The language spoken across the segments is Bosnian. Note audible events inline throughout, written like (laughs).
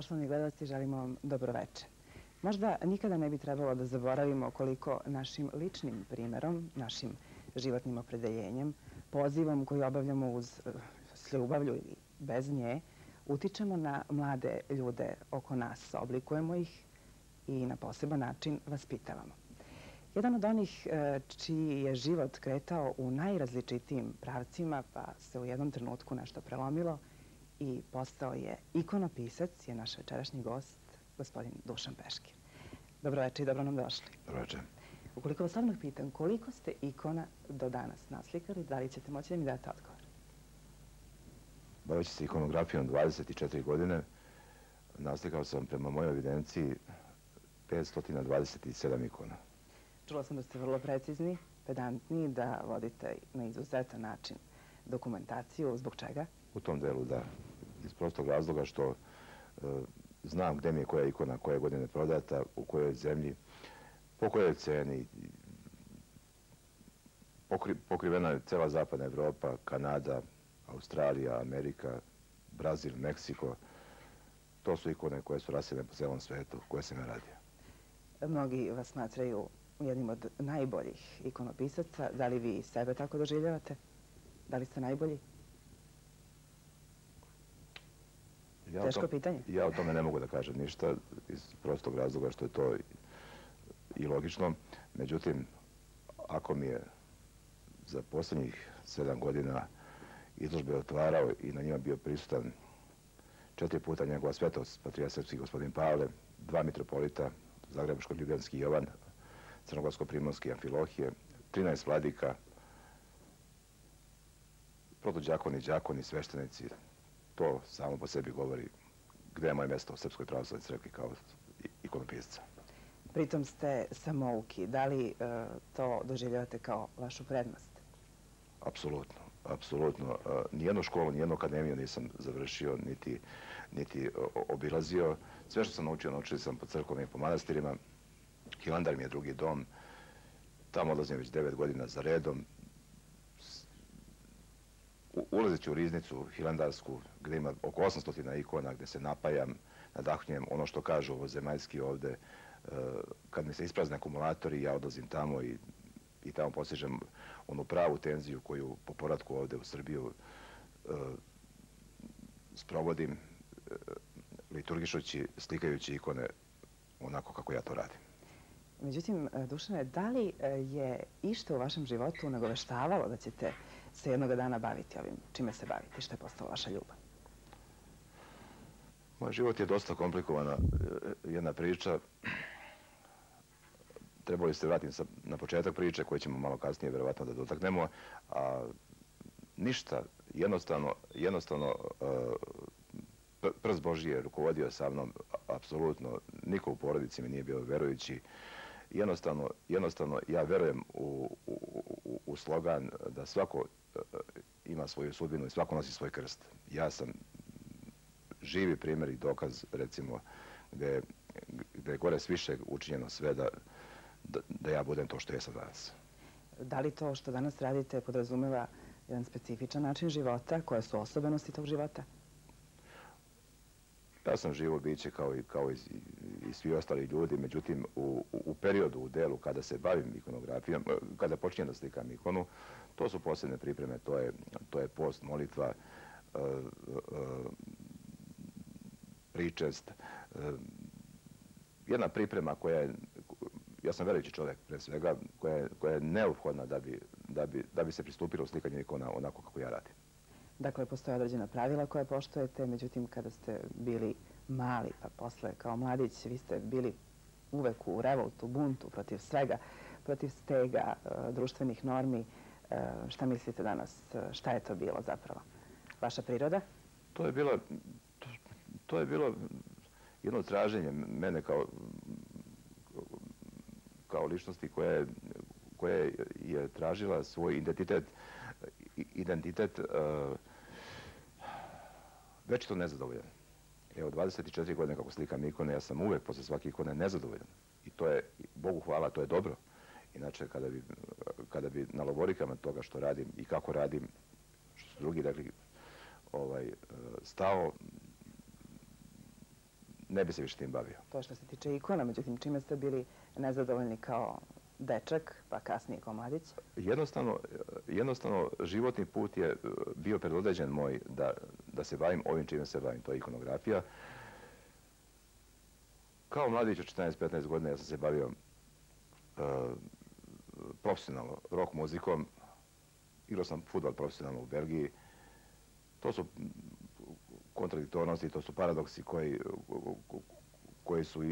poštovani gledalci, želimo vam dobroveče. Možda nikada ne bi trebalo da zaboravimo koliko našim ličnim primerom, našim životnim opredeljenjem, pozivom koji obavljamo uz eh, s ljubavlju ili bez nje, utičemo na mlade ljude oko nas, oblikujemo ih i na poseban način vaspitavamo. Jedan od onih eh, čiji je život kretao u najrazličitijim pravcima, pa se u jednom trenutku nešto prelomilo i postao je ikonopisac, je naš večerašnji gost, gospodin Dušan Peškir. Dobroveče i dobro nam došli. Dobroveče. Ukoliko vas odmah pitam, koliko ste ikona do danas naslikali, da li ćete moći da mi date odgovor? Baveći se ikonografijom 24 godine, naslikao sam prema mojoj evidenciji 527 ikona. Čula sam da ste vrlo precizni, pedantni, da vodite na izuzetan način dokumentaciju. Zbog čega? U tom delu, da. Iz prostog razloga što e, znam gde mi je koja ikona koje godine prodata, u kojoj zemlji, po kojoj ceni. Pokrivena je cela zapadna Evropa, Kanada, Australija, Amerika, Brazil, Meksiko. To su ikone koje su rasljene po celom svetu, koje sam ja radio. Mnogi vas smatraju jednim od najboljih ikonopisaca. Da li vi sebe tako doživljavate? Da li ste najbolji? Teško pitanje. Ja o tome ne mogu da kažem ništa iz prostog razloga što je to i logično. Međutim, ako mi je za posljednjih sedam godina izložbe otvarao i na njima bio prisutan četiri puta njegova svetost, Patrija Srpski gospodin Pavle, dva mitropolita, Zagrebaško-Ljubljanski Jovan, Crnogorsko-Primonski Amfilohije, 13 vladika, protođakoni, džakoni, sveštenici, to samo po sebi govori gde je moje mjesto u Srpskoj pravoslavnoj crkvi kao ikonopisca. Pritom ste samouki. Da li e, to doživljavate kao vašu prednost? Apsolutno. Apsolutno. E, nijednu školu, nijednu akademiju nisam završio, niti, niti obilazio. Sve što sam naučio, naučio sam po crkvama i po manastirima. Hilandar mi je drugi dom. Tamo odlazim već devet godina za redom ulazeći u riznicu hilandarsku, gdje ima oko 800 ikona, gdje se napajam, nadahnjem ono što kažu ovo zemaljski ovde, e, kad mi se isprazne akumulatori, ja odlazim tamo i, i tamo posježem onu pravu tenziju koju po poradku ovde u Srbiju e, sprovodim, e, liturgišući, slikajući ikone onako kako ja to radim. Međutim, Dušane, da li je išto u vašem životu nagoveštavalo da ćete se jednog dana baviti ovim? Čime se baviti? Što je postala vaša ljubav? Moj život je dosta komplikovana e, jedna priča. Trebali ste vratiti na početak priče koje ćemo malo kasnije verovatno da dotaknemo. A ništa, jednostavno, jednostavno e, je rukovodio sa mnom, apsolutno, niko u porodici mi nije bio verujući jednostavno, jednostavno ja verujem u, u, u slogan da svako E, ima svoju sudbinu i svako nosi svoj krst. Ja sam živi primjer i dokaz, recimo, gde, gde je gore sviše učinjeno sve da, da, da ja budem to što jesam danas. Da li to što danas radite podrazumeva jedan specifičan način života? Koje su osobenosti tog života? Ja sam živo biće kao i, kao i, i svi ostali ljudi, međutim u, u periodu, u delu kada se bavim ikonografijom, eh, kada počinjem da slikam ikonu, to su posebne pripreme, to je, to je post, molitva, uh, uh, pričest, uh, jedna priprema koja je, ja sam verujući čovjek pre svega, koja je, koja je neophodna da bi, da, bi, da bi se pristupilo u slikanju ikona onako kako ja radim. Dakle, postoje određena pravila koja poštojete, međutim, kada ste bili mali, pa posle kao mladić, vi ste bili uvek u revoltu, buntu, protiv svega, protiv stega, e, društvenih normi. E, šta mislite danas? E, šta je to bilo zapravo? Vaša priroda? To je bilo, to je bilo jedno traženje mene kao, kao ličnosti koja je, koja je tražila svoj identitet, identitet uh, već to nezadovoljan. Evo, 24 godine kako slikam ikone, ja sam uvek posle svake ikone nezadovoljan. I to je, Bogu hvala, to je dobro. Inače, kada bi, kada bi na lovorikama toga što radim i kako radim, što su drugi rekli, ovaj, stao, ne bi se više tim bavio. To što se tiče ikona, međutim, čime ste bili nezadovoljni kao dečak, pa kasnije kao mladić? Jednostavno, jednostavno životni put je e, bio predodređen moj da, da se bavim ovim čime se bavim, to je ikonografija. Kao mladić od 14-15 godina ja sam se bavio uh, profesionalno rock muzikom. Igrao sam futbol profesionalno u Belgiji. To su kontradiktornosti, to su paradoksi koji, koji su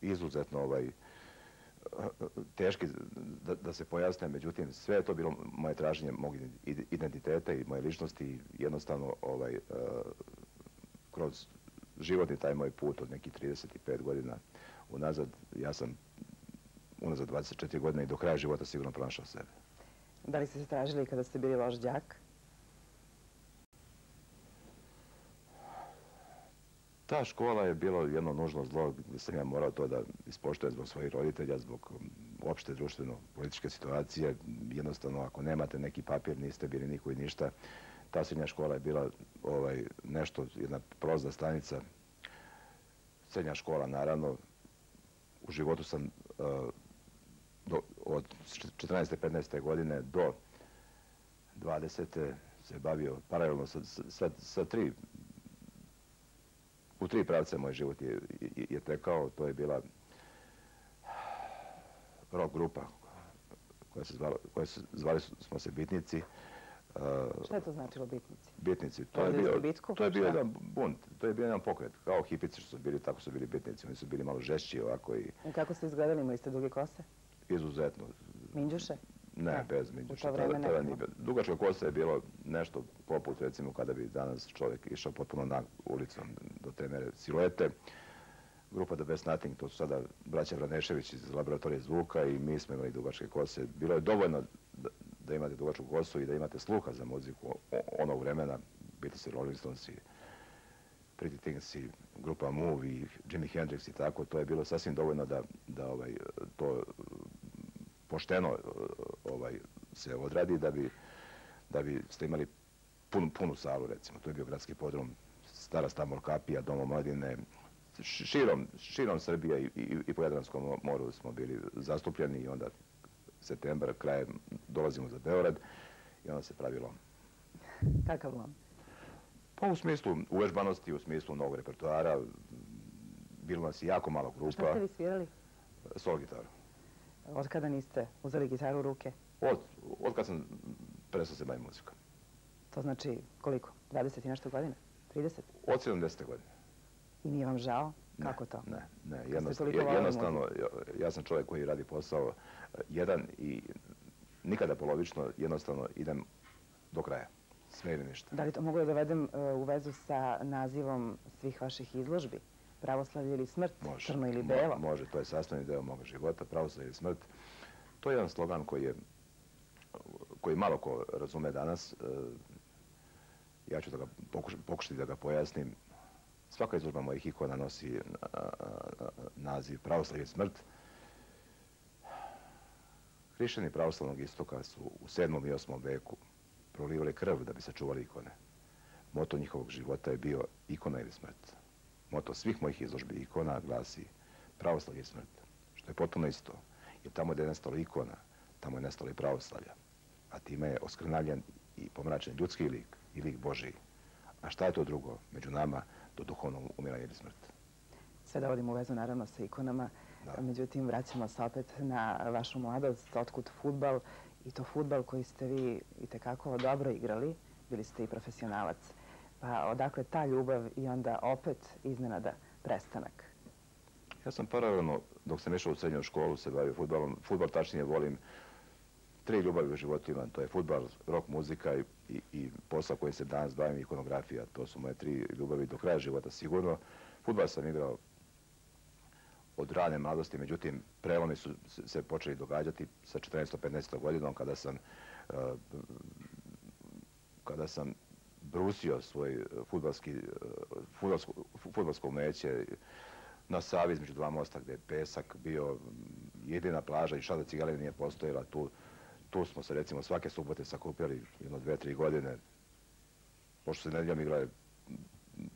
izuzetno ovaj, teški da, da se pojasne, međutim sve je to bilo moje traženje mog identiteta i moje ličnosti jednostavno ovaj, uh, kroz životni taj moj put od nekih 35 godina unazad, ja sam unazad 24 godine i do kraja života sigurno pronašao sebe. Da li ste se tražili kada ste bili loš džak? Ta škola je bilo jedno nužno zlo gdje sam ja morao to da ispoštujem zbog svojih roditelja, zbog um, opšte društveno-političke situacije. Jednostavno, ako nemate neki papir, niste bili niko i ništa. Ta srednja škola je bila ovaj, nešto, jedna prozna stanica. Srednja škola, naravno, u životu sam uh, do, od 14. 15. godine do 20. se bavio paralelno sa, sa, sa tri u tri pravce moj život je, je, je tekao. To je bila rock grupa koja se zvala, koja se zvali smo se Bitnici. Uh, Šta je to značilo Bitnici? Bitnici, to je bio, to je bio jedan bunt, to je bio jedan pokret. Kao hipici što su bili, tako su bili Bitnici. Oni su bili malo žešći ovako i... I kako ste izgledali, imali ste duge kose? Izuzetno. Minđuše? Ne, A, bez minđuša. Tada, tada nije. Dugačka kosa je bilo nešto poput, recimo, kada bi danas čovjek išao potpuno na ulicom te mere siluete. Grupa The Best Nothing, to su sada braća Vranešević iz laboratorije zvuka i mi smo imali dugačke kose. Bilo je dovoljno da, da imate dugačku kosu i da imate sluha za muziku onog vremena. Beatles i Rolling Stones i Pretty Things i grupa Move i Jimi Hendrix i tako. To je bilo sasvim dovoljno da, da ovaj, to mm, pošteno eh, ovaj, se odradi da bi, da bi ste imali punu, punu salu, recimo. To je bio gradski podrom, stara Stamor Kapija, Domo Mladine, širom, širom Srbije i, i, i po Jadranskom moru smo bili zastupljeni i onda septembar, krajem, dolazimo za Beorad i onda se pravilo. Kakav lom? Pa u smislu uvežbanosti, u smislu novog repertoara, bilo nas i jako malo grupa. Šta ste vi svirali? Sol gitaru. Od kada niste uzeli gitaru u ruke? Od, od kad sam prestao se bavim muzikom. To znači koliko? 20 i nešto godina? 30? Od 70. godine. I nije vam žao? Kako to? Ne, ne. Jednostavno, jednostavno ja sam čovjek koji radi posao eh, jedan i nikada polovično, jednostavno idem do kraja. Sve ili ništa. Da li to mogu da dovedem eh, u vezu sa nazivom svih vaših izložbi? pravoslavlje ili smrt, može, crno ili belo. Može, to je sastavni deo moga života, pravoslavlje ili smrt. To je jedan slogan koji je koji malo ko razume danas. Ja ću da ga pokušati da ga pojasnim. Svaka izložba mojih ikona nosi naziv pravoslavlje i smrt. Hrišćani pravoslavnog istoka su u 7. i 8. veku prolivali krv da bi sačuvali ikone. Moto njihovog života je bio ikona ili smrt moto svih mojih izložbi ikona glasi pravoslavlje i smrt, što je potpuno isto. Jer tamo gdje je nestalo ikona, tamo je nestalo i pravoslavlja. A time je oskrnavljen i pomračen ljudski lik i lik Boži. A šta je to drugo među nama do duhovnog umiranja ili smrti? Sve da vodimo u vezu naravno sa ikonama. Da. Međutim, vraćamo se opet na vašu mladost, otkud futbal i to futbal koji ste vi i tekako dobro igrali. Bili ste i profesionalac. Pa odakle ta ljubav i onda opet iznenada prestanak? Ja sam paralelno, dok sam išao u srednju školu, se bavio futbalom. Futbal tačnije volim tri ljubavi u životu imam. To je futbal, rock muzika i, i, i posla koji se danas bavim, ikonografija. To su moje tri ljubavi do kraja života sigurno. Futbal sam igrao od rane mladosti, međutim, prelomi su se počeli događati sa 14-15 godinom kada sam eh, kada sam brusio svoj eh, futbalski, eh, futbalsko, futbalsko umeće na Savi između dva mosta gdje je pesak bio mm, jedina plaža i šada cigale nije postojila. Tu, tu smo se recimo svake subote sakupili jedno, dve, tri godine. Pošto se nedeljom igrali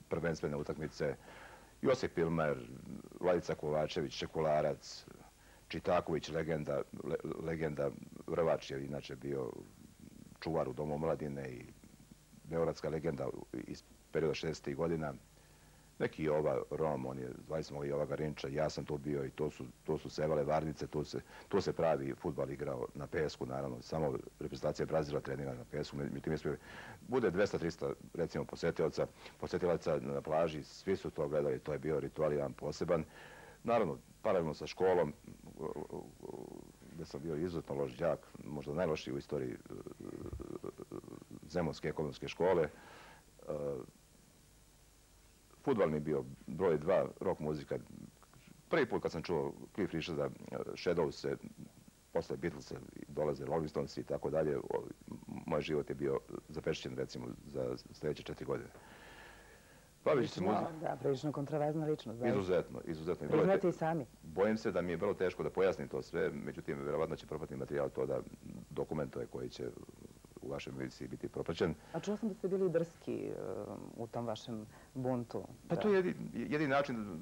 prvenstvene utakmice Josip Ilmer, Vladica Kovačević, Čekularac, Čitaković, legenda, legenda Vrvač je inače bio čuvar u Domu mladine i beogradska legenda iz perioda 60. godina. Neki ova Rom, on je 20. i ova Garinča, ja sam to bio i to su, to su Sevale Varnice, to se, to se pravi futbal igrao na pesku, naravno, samo reprezentacija Brazila trenira na pesku, međutim je bude 200-300 recimo posetilaca, posetilaca na plaži, svi su to gledali, to je bio ritual jedan poseban. Naravno, paralelno sa školom, gde sam bio izuzetno loš džak, možda najlošiji u istoriji eh, eh, Zemonske ekonomske škole. Eh, Futbal mi je bio broj dva, rock muzika. Prvi put kad sam čuo Cliff Richarda, e, Shadows se, posle Beatlesa dolaze Rolling Stones i tako dalje, moj život je bio zapešćen recimo za sljedeće četiri godine. Baviš se muzikom. Da, prilično kontravezna ličnost. Izuzetno, izuzetno. Priznate i sami. Bojim se da mi je vrlo teško da pojasnim to sve, međutim, vjerovatno će propratni materijal to da dokumentuje koji će u vašem emisiji biti propraćen. A čuo sam da ste bili drski u tom vašem buntu. Pa to je jedin način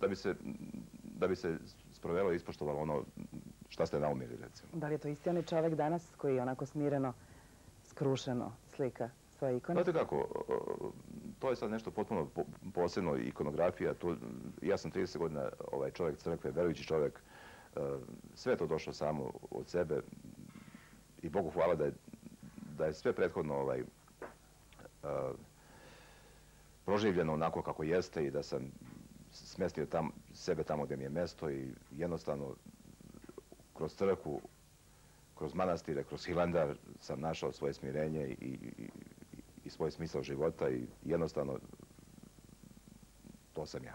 da bi se da bi se sprovelo i ispoštovalo ono šta ste naumili, recimo. Da li je to isti onaj čovek danas koji je onako smireno, skrušeno slika svoje ikone? Znate kako, to je sad nešto potpuno posebno ikonografija. Ja sam 30 godina ovaj čovjek crkve, verujući čovjek, e, sve to došlo samo od sebe i Bogu hvala da je, da je sve prethodno ovaj, uh, proživljeno onako kako jeste i da sam smestio tam, sebe tamo gdje mi je mesto i jednostavno kroz crku, kroz manastire, kroz Hilandar sam našao svoje smirenje i, i, i svoj smisao života i jednostavno to sam ja.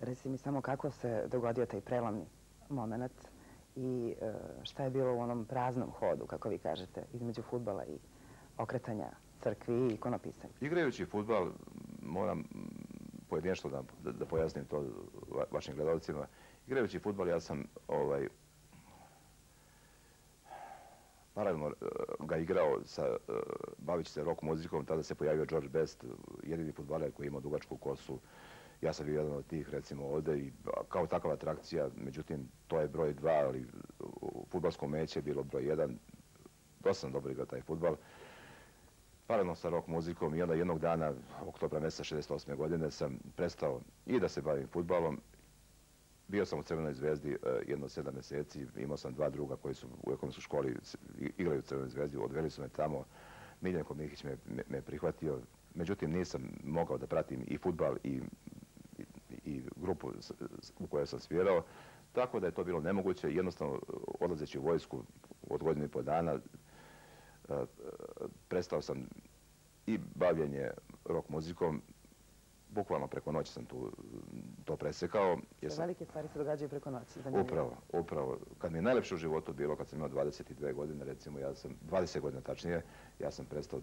Reci mi samo kako se dogodio taj prelamni moment i e, šta je bilo u onom praznom hodu, kako vi kažete, između futbala i okretanja crkvi i ikonopisanja? Igrajući futbal, moram pojedinačno da, da, da pojasnim to vašim gledalcima, igrajući futbal ja sam ovaj, paralelno e, ga igrao sa e, bavići se rock muzikom, tada se pojavio George Best, jedini futbaler koji ima dugačku kosu. Ja sam bio jedan od tih, recimo, ovde i kao takva atrakcija, međutim, to je broj dva, ali u futbalskom meće je bilo broj jedan. Dosta sam dobro igrao taj futbal. Paralelno sa rock muzikom i onda jednog dana, oktobra mjeseca 68. godine, sam prestao i da se bavim futbalom Bio sam u Crvenoj zvezdi e, jedno sedam mjeseci, imao sam dva druga koji su u ekonomskoj školi igrali u Crvenoj zvezdi, odveli su me tamo, Miljenko Mihić me, me, prihvatio, međutim nisam mogao da pratim i futbal i, i grupu u kojoj sam svirao, tako da je to bilo nemoguće, jednostavno odlazeći u vojsku od godinu i po dana, e, prestao sam i bavljenje rock muzikom, bukvalno preko noći sam tu to presekao. Jer sam... Velike stvari se događaju preko noći. Upravo, upravo. Kad mi je najlepše u životu bilo, kad sam imao 22 godine, recimo, ja sam, 20 godina tačnije, ja sam prestao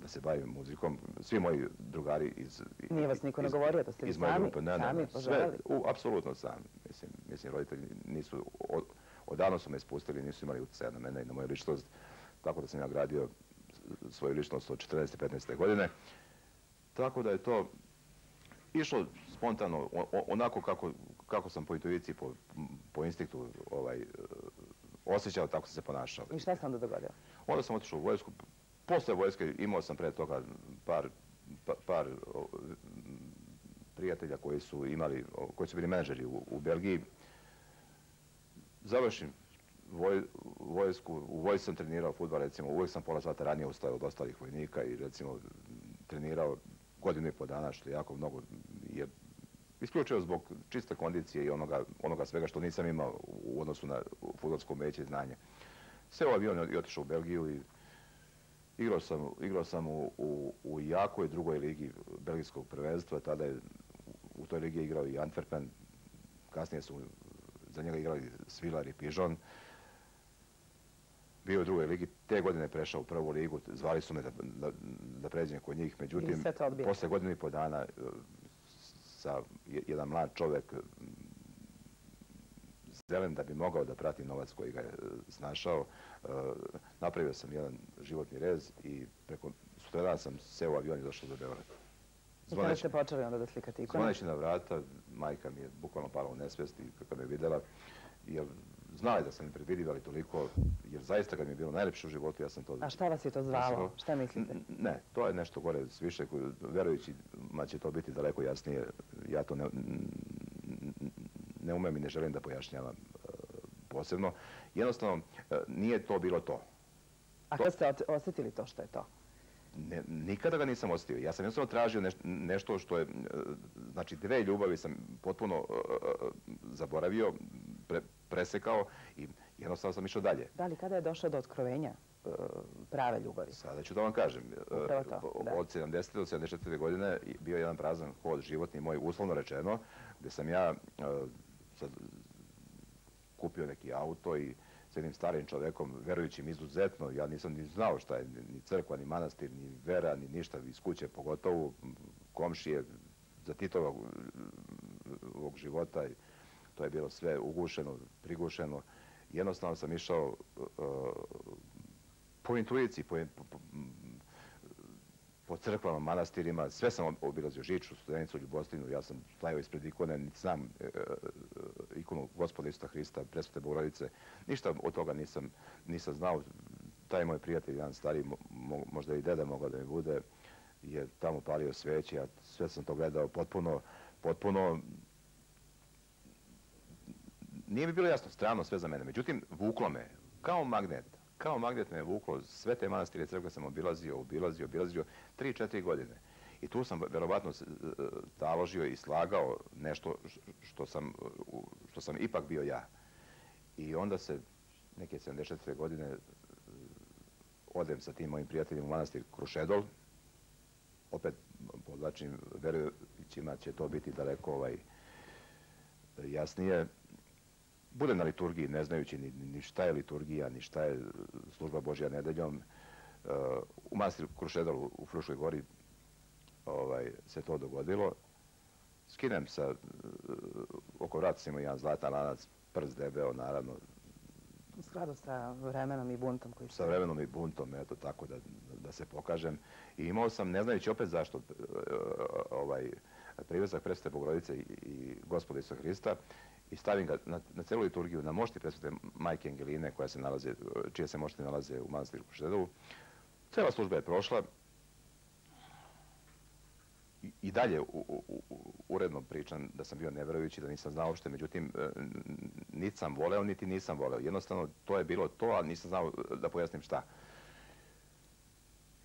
da se bavim muzikom. Svi moji drugari iz... Nije vas niko ne govorio, da ste vi sami, grupe, ne, sami poželjeli? U, apsolutno sami. Mislim, mislim, roditelji nisu, od, odavno su me ispustili, nisu imali utjecaja na mene i na moju ličnost, tako da sam ja gradio svoju ličnost od 14. 15. godine. Tako da je to išlo spontano, onako kako, kako sam po intuiciji, po, po instinktu ovaj, osjećao, tako sam se ponašao. I šta se onda dogodio? Onda sam otišao u vojsku. Posle vojske imao sam pre toga par, Pa, par, prijatelja koji su imali, koji su bili menadžeri u, u Belgiji. Završim voj, vojsku, u vojsku sam trenirao futbol, recimo, uvijek sam pola sata ranije ustao od ostalih vojnika i recimo trenirao godinu i po dana, što je jako mnogo, je isključio zbog čiste kondicije i onoga, onoga svega što nisam imao u odnosu na futbolsko meće i znanje. Sve ovaj avion i otišao u Belgiju i igrao sam, igrao sam u, u, u jakoj drugoj ligi belgijskog prvenstva. Tada je u toj ligi igrao i Antwerpen. Kasnije su za njega igrali Svilar i Pižon bio u drugoj ligi, te godine prešao u prvu ligu, zvali su me da, da, da pređem kod njih, međutim, posle godinu i po dana e, sa jedan mlad čovek zelen da bi mogao da prati novac koji ga je e, snašao, e, napravio sam jedan životni rez i preko sutradan sam seo u avion i došao za Beograd. I kada ste počeli onda da slikate ikone? Zvoneći na vrata, majka mi je bukvalno pala u nesvest i kako me videla, jer znali da sam mi predvidivali toliko, jer zaista kad mi je bilo najlepše u životu, ja sam to... A šta vas je to zvalo? Šta mislite? Ne, to je nešto gore sviše, verujući, ma će to biti daleko jasnije, ja to ne, ne umem i ne želim da pojašnjavam e, posebno. Jednostavno, e, nije to bilo to. A kada ste osjetili to što je to? Ne, nikada ga nisam osjetio. Ja sam jednostavno tražio nešto što je, e, znači dve ljubavi sam potpuno zaboravio, presekao i jednostavno sam išao dalje. Da li kada je došlo do otkrovenja prave ljubavi? Sada ću da vam kažem. Od 70. do 74. godine bio je jedan prazan hod životni moj, uslovno rečeno, gde sam ja kupio neki auto i s jednim starim čovjekom, verujućim izuzetno, ja nisam ni znao šta je ni crkva, ni manastir, ni vera, ni ništa iz kuće, pogotovo komšije za Titovog ovog života. To je bilo sve ugušeno, prigušeno. Jednostavno sam išao eh, po intuiciji, po, po crkvama, manastirima, sve sam obilazio Žiču, Studenicu, Ljubostinu, ja sam stajao ispred ikone, niti znam e, ikonu gospoda Isuta Hrista, presvete Bogorodice, ništa od toga nisam, nisam znao. Taj moj prijatelj, jedan stari, možda i deda mogao da mi bude, je tamo palio sveće, ja sve sam to gledao potpuno, potpuno, nije mi bilo jasno, strano sve za mene. Međutim, vuklo me, kao magnet, kao magnet me vuklo, sve te manastire crkve sam obilazio, obilazio, obilazio, tri, četiri godine. I tu sam verovatno e, e, taložio i slagao nešto što sam, što sam ipak bio ja. I onda se neke 74. godine odem sa tim mojim prijateljima u manastir Krušedol. Opet, podlačim, verujućima će to biti daleko ovaj, jasnije budem na liturgiji ne znajući ni, ni šta je liturgija, ni šta je služba Božja nedeljom. Uh, u manastir Krušedol u Fruškoj gori ovaj, se to dogodilo. Skinem sa, uh, oko vrata sam jedan zlatan lanac, prst debeo, naravno. U skladu sa vremenom i buntom koji Sa vremenom i buntom, eto, tako da, da se pokažem. I imao sam, ne znajući opet zašto, uh, ovaj, privezak predstavite Bogorodice i, i gospoda Isusa Hrista, i stavim ga na, na celu liturgiju na mošti presvete majke Angeline koja se nalaze, čije se mošti nalaze u manastiru Kušedovu. Cela služba je prošla i, i dalje u, u, u, uredno pričam da sam bio neverovići, da nisam znao što, međutim, e, niti sam voleo, niti nisam voleo. Jednostavno, to je bilo to, a nisam znao e, da pojasnim šta.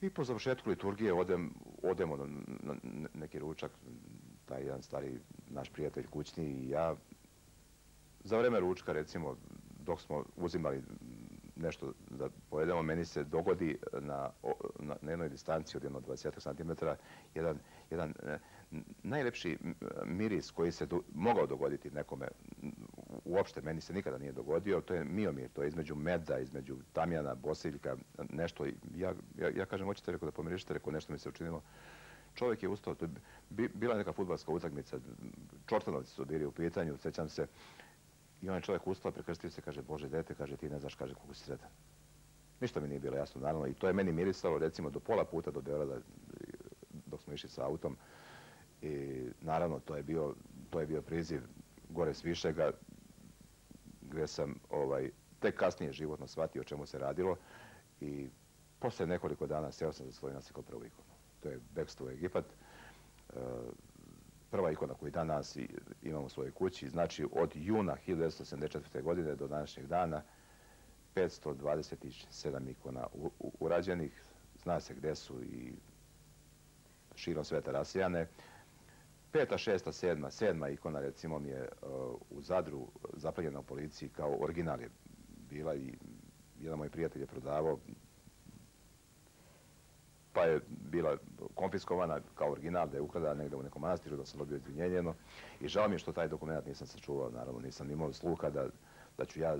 I po završetku liturgije odem, odemo ono, na, na neki ručak, taj jedan stari naš prijatelj kućni i ja za vreme ručka, recimo, dok smo uzimali nešto da pojedemo, meni se dogodi na, na, na jednoj distanci od jedno 20 cm jedan, jedan e, najlepši miris koji se do, mogao dogoditi nekome, uopšte meni se nikada nije dogodio, to je miomir, to je između meda, između tamjana, bosiljka, nešto. Ja, ja, ja kažem, hoćete reko da pomirišite, reko nešto mi se učinilo. Čovjek je ustao, to je bila neka futbalska utakmica, Čortanovci su bili u pitanju, sećam se, I onaj čovjek ustao, prekrstio se, kaže, Bože, dete, kaže, ti ne znaš, kaže, koliko si sretan. Ništa mi nije bilo jasno, naravno. I to je meni mirisalo, recimo, do pola puta do Beorada, dok smo išli sa autom. I naravno, to je bio, to je bio priziv gore s višega, gdje sam ovaj, tek kasnije životno shvatio o čemu se radilo. I posle nekoliko dana seo sam za svoj nasikao prvu ikonu. To je bekstvo Egipat. E, prva ikona koju danas imamo u svojoj kući, znači od juna 1974. godine do današnjeg dana 527 ikona urađenih, zna se gde su i širom sveta rasijane. Peta, šesta, sedma, sedma ikona recimo mi je uh, u Zadru zaplanjena u policiji kao original je bila i jedan moj prijatelj je prodavao pa je bila konfiskovana kao original, da je ukradana negde u nekom manastiru, da sam dobio izvinjenjeno. I žao mi je što taj dokument nisam sačuvao, naravno, nisam imao sluha da, da ću ja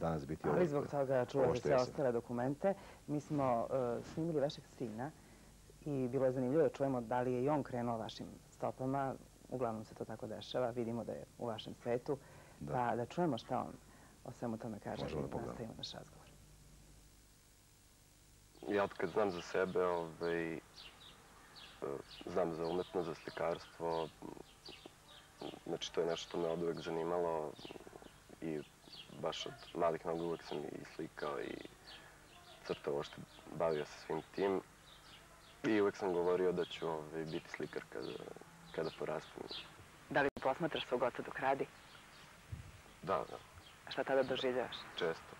danas biti ovo Ali zbog toga čuvate sve ostale dokumente. Mi smo uh, snimili vašeg sina i bilo je zanimljivo da čujemo da li je i on krenuo vašim stopama. Uglavnom se to tako dešava, vidimo da je u vašem svetu. Da. Pa da čujemo šta on o svemu tome kaže i nastavimo naš razgovor ja od kad znam za sebe, ovaj, znam za umetnost, za slikarstvo. Znači, to je nešto što me od uvek zanimalo i baš od malih nogu uvek sam i slikao i crtao, ošte bavio se svim tim. I uvek sam govorio da ću ovaj, biti slikar kada, kada porastim. Da li posmatraš svog oca dok radi? Da, da, A šta tada doživljavaš? često.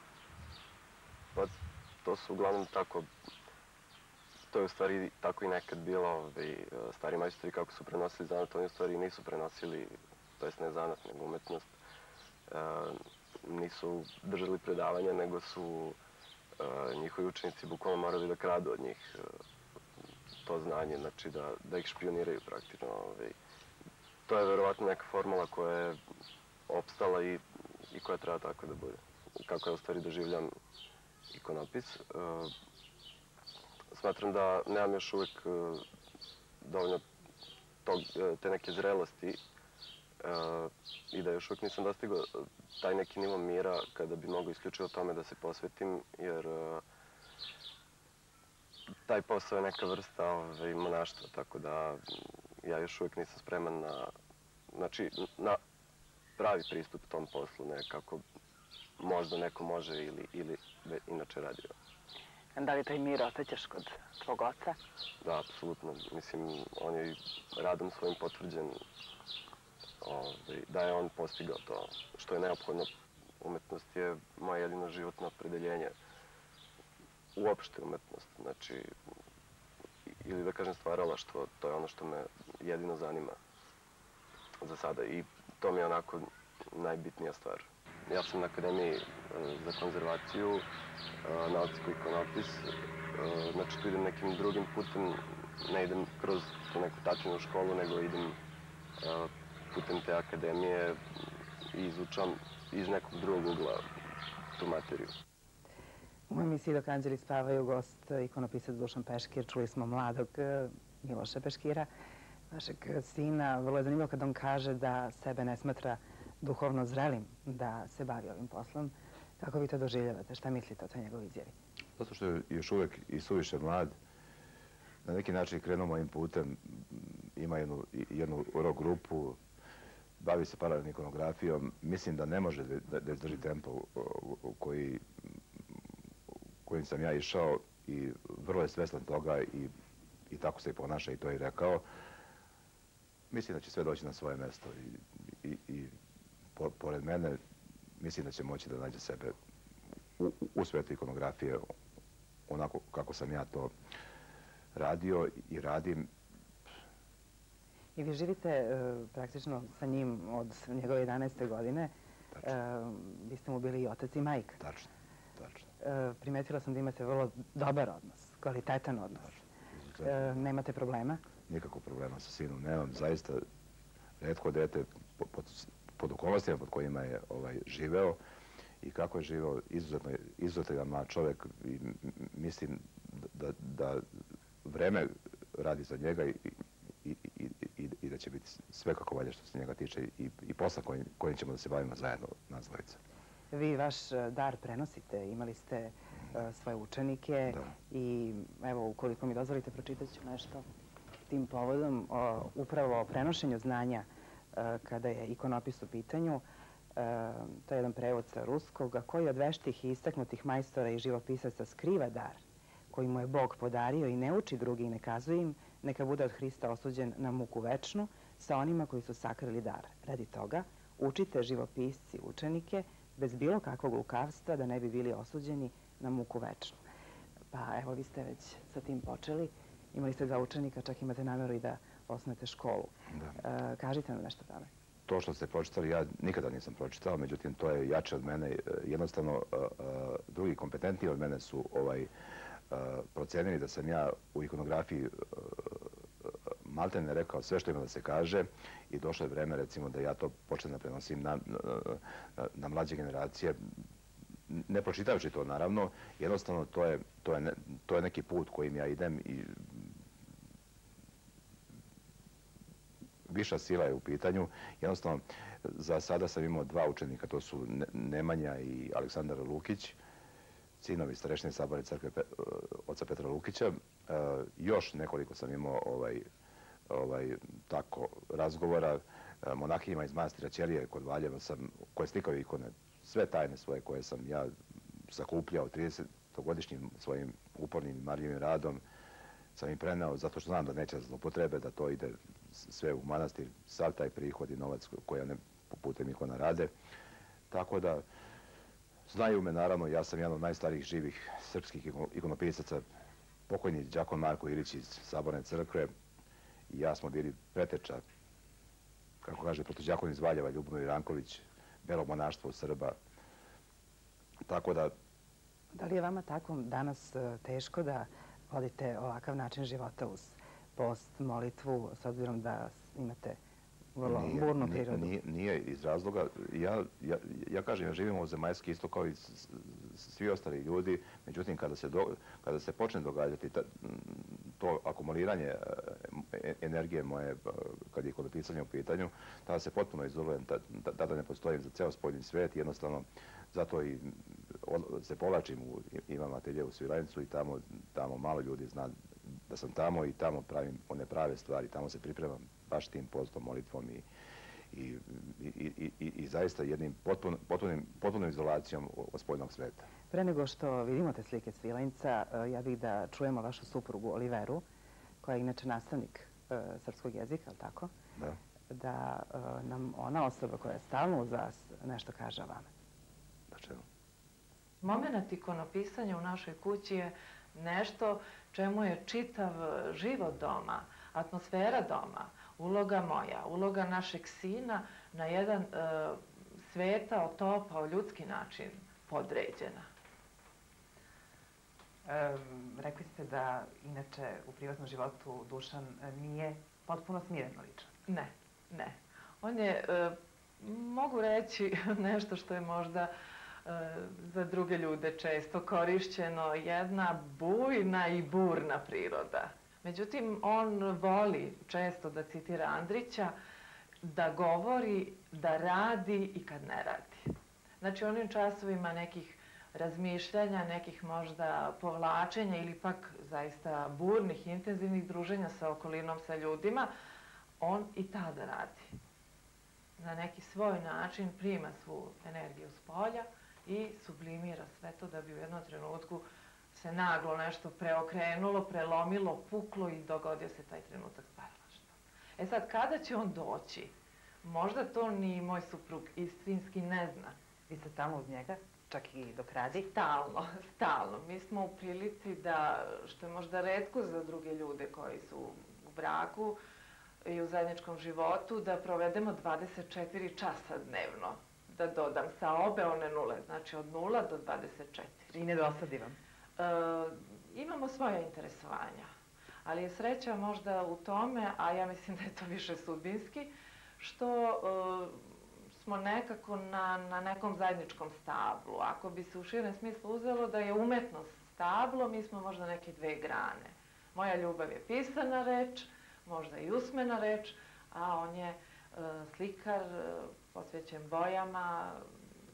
Pa to su uglavnom tako, to je u stvari tako i nekad bilo, ovaj, stari majstori kako su prenosili zanat, oni u stvari nisu prenosili, to jest ne zanat, nego umetnost. E, nisu držali predavanja, nego su e, njihovi učenici bukvalno morali da kradu od njih e, to znanje, znači da, da ih špioniraju praktično. Ovaj. To je verovatno neka formula koja je opstala i, i koja treba tako da bude. Kako ja u stvari doživljam ikonopis. E, smatram da nemam još uvijek e, dovoljno tog, e, te neke zrelosti e, i da još uvijek nisam dostigao e, taj neki nivo mira kada bi mogao isključivo tome da se posvetim, jer e, taj posao je neka vrsta ovaj, monaštva, tako da ja još uvek nisam spreman na, znači, na pravi pristup tom poslu, ne kako možda neko može ili, ili inače radio. Da li taj mir osjećaš kod tvog oca? Da, apsolutno. Mislim, on je radom svojim potvrđen ovaj, da je on postigao to što je neophodno. Umetnost je moje jedino životno opredeljenje. Uopšte umetnost. Znači, ili da kažem stvaralaštvo, to je ono što me jedino zanima za sada. I to mi je onako najbitnija stvar. Ja sam na Akademiji e, za konzervaciju, e, nautiku ikonopis. E, znači tu idem nekim drugim putem, ne idem kroz tu neku tačnu školu, nego idem e, putem te akademije i izučam iz nekog drugog ugla tu materiju. U emisiji Dok Anđeli spavaju gost eh, ikonopisac Dušan Peškir. Čuli smo mladog eh, Miloša Peškira, vašeg eh, sina. Vrlo je zanimljivo kad on kaže da sebe ne smatra duhovno zrelim da se bavi ovim poslom. Kako vi to doživljavate? Šta mislite o toj njegovi izjavi? Zato što je još uvek i suviše mlad, na neki način krenuo mojim putem, ima jednu, jednu rok grupu, bavi se paralelnom ikonografijom. Mislim da ne može da, da izdrži tempo koji, kojim sam ja išao i vrlo je svestan toga i, i tako se i ponaša i to je rekao. Mislim da će sve doći na svoje mesto i, i, i pored mene, mislim da će moći da nađe sebe u, u svetu ikonografije onako kako sam ja to radio i radim. I vi živite e, praktično sa njim od njegove 11. godine. Tačno. E, vi ste mu bili i otac i majka. Tačno, primetila sam da imate vrlo dobar odnos, kvalitetan odnos. Tačno. Nemate problema? Nikakvog problema sa sinom nemam. Zaista, redko dete, pod okolnostima pod kojima je ovaj, živeo i kako je živeo, izuzetno, izuzetno mlad čovjek i mislim da, da vreme radi za njega i, i, i, i, i da će biti sve kako valje što se njega tiče i, i posla kojim, kojim ćemo da se bavimo zajedno na zvojice. Vi vaš e, dar prenosite, imali ste uh, svoje učenike da. i evo, ukoliko mi dozvolite, pročitat ću nešto tim povodom o, upravo o prenošenju znanja E, kada je ikonopis u pitanju. E, to je jedan prevod sa ruskog, koji od veštih i istaknutih majstora i živopisaca skriva dar koji mu je Bog podario i ne uči drugi i ne kazuje im, neka bude od Hrista osuđen na muku večnu sa onima koji su sakrili dar. Radi toga, učite živopisci učenike bez bilo kakvog lukavstva da ne bi bili osuđeni na muku večnu. Pa evo, vi ste već sa tim počeli. Imali ste dva učenika, čak imate namjeru i da osnovete školu. Da. E, kažite nam nešto tome. To što ste pročitali, ja nikada nisam pročitao, međutim, to je jače od mene. E, jednostavno, e, drugi kompetentni od mene su ovaj procenili da sam ja u ikonografiji malte ne rekao sve što ima da se kaže i došlo je vreme, recimo, da ja to počnem da prenosim na, na, na mlađe generacije, ne pročitavajući to, naravno, jednostavno to je, to je, ne, to je neki put kojim ja idem i viša sila je u pitanju. Jednostavno, za sada sam imao dva učenika, to su Nemanja i Aleksandar Lukić, sinovi starešne sabore crkve oca Petra Lukića. E, Još nekoliko sam imao ovaj, ovaj, tako razgovora e, iz manastira Ćelije kod Valjeva sam, koje slikao ikone, sve tajne svoje koje sam ja sakupljao 30-godišnjim svojim upornim i marljivim radom, sam im prenao zato što znam da neće zlopotrebe, da to ide sve u manastir, sav taj prihod i novac koji one putem ikona rade. Tako da, znaju me naravno, ja sam jedan od najstarijih živih srpskih ikonopisaca, pokojni Đakon Marko Ilić iz Saborne crkve i ja smo bili preteča, kako kaže protođakon iz Valjeva, Ljubomir Ranković, Belo monaštvo Srba. Tako da, Da li je vama tako danas e, teško da vodite ovakav način života uz post, molitvu, s obzirom da imate vrlo burnu prirodu? Nije, nije iz razloga, ja, ja, ja kažem, ja živim u zemaljski isto kao i svi ostali ljudi, međutim kada se, do, kada se počne događati ta, to akumuliranje e, E- energije moje, kad je kod pisanja u pitanju, tada se potpuno izolujem, tada ne postojim za ceo spoljni svet, jednostavno zato i se povlačim, u, imam atelje u Svilajncu i tamo, tamo malo ljudi zna da sam tamo i tamo pravim one prave stvari, tamo se pripremam baš tim postom, molitvom i, i, i, i, i, zaista jednim potpun, potpunim, potpunom izolacijom od spoljnog sveta. Pre nego što vidimo te slike Svilajnca, e, ja bih da čujemo vašu suprugu Oliveru, koja je inače nastavnik e, srpskog jezika, ali tako? Da? Da e, nam ona osoba koja je stalno uz vas nešto kaže o vama. Da čemu? Moment ikonopisanja u našoj kući je nešto čemu je čitav život doma, atmosfera doma, uloga moja, uloga našeg sina na jedan e, svetao, topao, ljudski način podređena rekli ste da inače u privatnom životu Dušan nije potpuno smireno lično. Ne, ne. On je, e, mogu reći (laughs) nešto što je možda e, za druge ljude često korišćeno, jedna bujna i burna priroda. Međutim, on voli često da citira Andrića, da govori, da radi i kad ne radi. Znači, onim časovima nekih razmišljanja, nekih možda povlačenja ili pak zaista burnih, intenzivnih druženja sa okolinom, sa ljudima, on i tada radi. Na neki svoj način prima svu energiju s polja i sublimira sve to da bi u jednom trenutku se naglo nešto preokrenulo, prelomilo, puklo i dogodio se taj trenutak stvaralaštva. E sad, kada će on doći? Možda to ni moj suprug istinski ne zna. Vi ste tamo uz njega, čak i dok radi. Stalno, (laughs) stalno. Mi smo u prilici da, što je možda redko za druge ljude koji su u braku i u zajedničkom životu, da provedemo 24 časa dnevno. Da dodam sa obe one nule, znači od 0 do 24. I ne dosadi vam. E, imamo svoje interesovanja, ali je sreća možda u tome, a ja mislim da je to više sudbinski, što e, smo nekako na, na nekom zajedničkom stablu. Ako bi se u širem smislu uzelo da je umetnost stablo, mi smo možda neke dve grane. Moja ljubav je pisana reč, možda i usmena reč, a on je e, slikar, e, posvećen bojama.